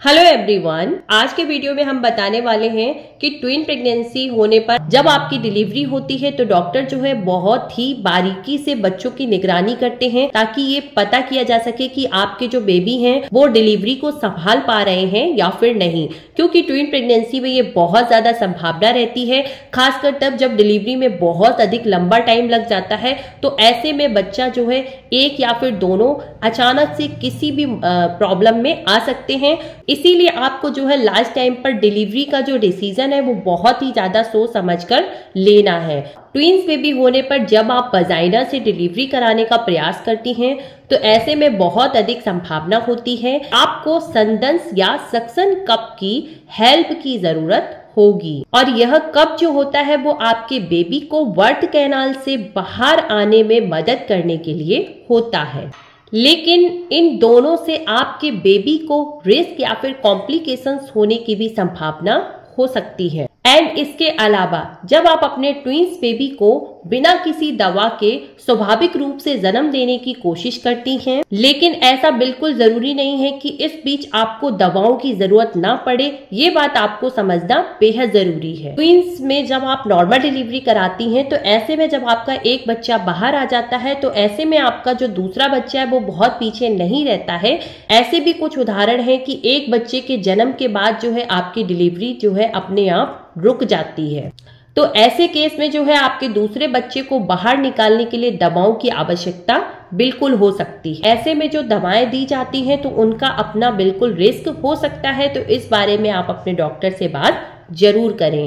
Hello everyone आज के video में हम बताने वाले हैं कि ट्विन प्रेगनेंसी होने पर जब आपकी डिलीवरी होती है तो डॉक्टर जो है बहुत ही बारीकी से बच्चों की निगरानी करते हैं ताकि ये पता किया जा सके कि आपके जो बेबी हैं, वो डिलीवरी को संभाल पा रहे हैं या फिर नहीं। क्योंकि ट्विन प्रेगनेंसी में ये बहुत ज़्यादा संभावना रहती है, खासकर तब जब डिलीवरी में बहुत अधिक लंबा टाइम लग जाता है तो ऐसे में बच्चा जो है एक या फिर दोनों अचानक से किसी भी प्रॉब्लम में आ सकते हैं। इसीलिए आपको जो है लास्ट टाइम पर डिलीवरी का जो डिसीज़न है, वो बहुत ही ज़्यादा सोच समझ कर लेना है। ट्विंस बेबी होने पर जब आप बजाइना से डिलीवरी कराने का प्रयास करती हैं तो ऐसे में बहुत अधिक संभावना होती है। आपको संदंस या सक्सन कप की हेल्प की ज़रूरत होगी। और यह कप जो होता है, वो आपके बेबी को वर्ट कैनाल से बाहर आने में मदद करने के लिए होता है। लेकिन इन दोनों से आपके बेबी को रिस्क या फिर कॉम्प्लिकेशंस होने की भी संभावना हो सकती है। एंड इसके अलावा, जब आप अपने ट्विंस बेबी को बिना किसी दवा के स्वाभाविक रूप से जन्म देने की कोशिश करती हैं, लेकिन ऐसा बिल्कुल ज़रूरी नहीं है कि इस बीच आपको दवाओं की ज़रूरत ना पड़े, ये बात आपको समझना बेहद ज़रूरी है। ट्विंस में जब आप नॉर्मल डिलीवरी कराती हैं तो ऐसे में जब आपका एक बच्चा बाहर आ जाता है तो ऐसे में आपका जो दूसरा बच्चा है, वो बहुत पीछे नहीं रहता है। ऐसे भी कुछ उदाहरण है कि एक बच्चे के जन्म के बाद जो है, आपकी डिलीवरी जो है, अपने आप रुक जाती है। तो ऐसे केस में जो है आपके दूसरे बच्चे को बाहर निकालने के लिए दवाओं की आवश्यकता बिल्कुल हो सकती है। ऐसे में जो दवाएँ दी जाती हैं तो उनका अपना बिल्कुल रिस्क हो सकता है। तो इस बारे में आप अपने डॉक्टर से बात ज़रूर करें।